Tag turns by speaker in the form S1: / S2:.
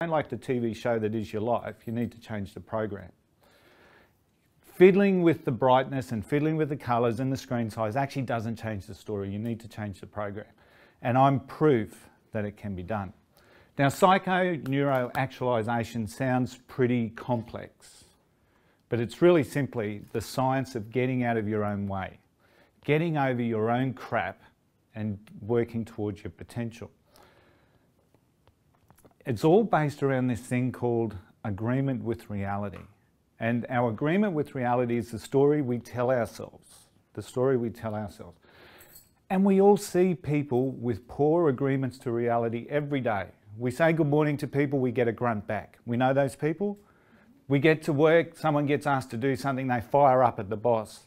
S1: don't like the TV show that is your life, you need to change the program. Fiddling with the brightness and fiddling with the colours and the screen size actually doesn't change the story. You need to change the program. And I'm proof that it can be done. Now, psychoneuroactualization sounds pretty complex, but it's really simply the science of getting out of your own way, getting over your own crap and working towards your potential. It's all based around this thing called agreement with reality. And our agreement with reality is the story we tell ourselves, the story we tell ourselves. And we all see people with poor agreements to reality every day. We say good morning to people, we get a grunt back. We know those people. We get to work, someone gets asked to do something, they fire up at the boss.